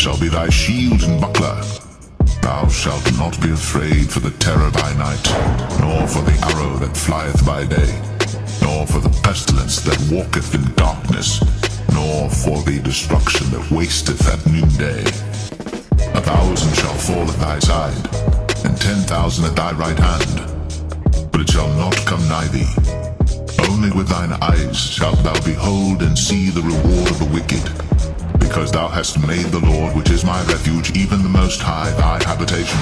shall be thy shield and buckler. Thou shalt not be afraid for the terror by night, nor for the arrow that flieth by day, nor for the pestilence that walketh in darkness, nor for the destruction that wasteth at noonday. A thousand shall fall at thy side, and ten thousand at thy right hand, but it shall not come nigh thee. Only with thine eyes shalt thou behold and see the reward of the wicked because thou hast made the Lord, which is my refuge, even the Most High, thy habitation.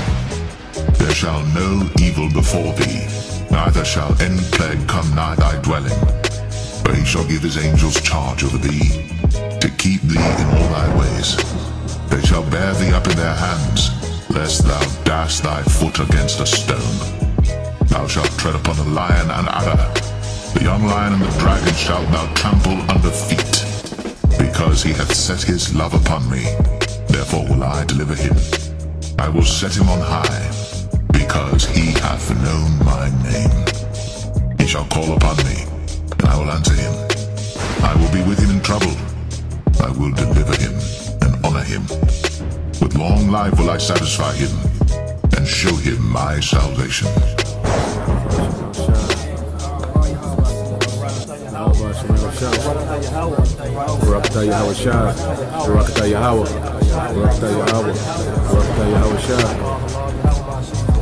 There shall no evil befall thee, neither shall any plague come nigh thy dwelling. For he shall give his angels charge over thee, to keep thee in all thy ways. They shall bear thee up in their hands, lest thou dash thy foot against a stone. Thou shalt tread upon the lion and adder. The young lion and the dragon shalt thou trample under feet because he hath set his love upon me. Therefore will I deliver him. I will set him on high, because he hath known my name. He shall call upon me, and I will answer him. I will be with him in trouble. I will deliver him and honor him. With long life will I satisfy him, and show him my salvation. Barakatah Yahweh Shai. Barakatah Yahweh. Barakatah Yahweh. Barakatah Yahweh Shai.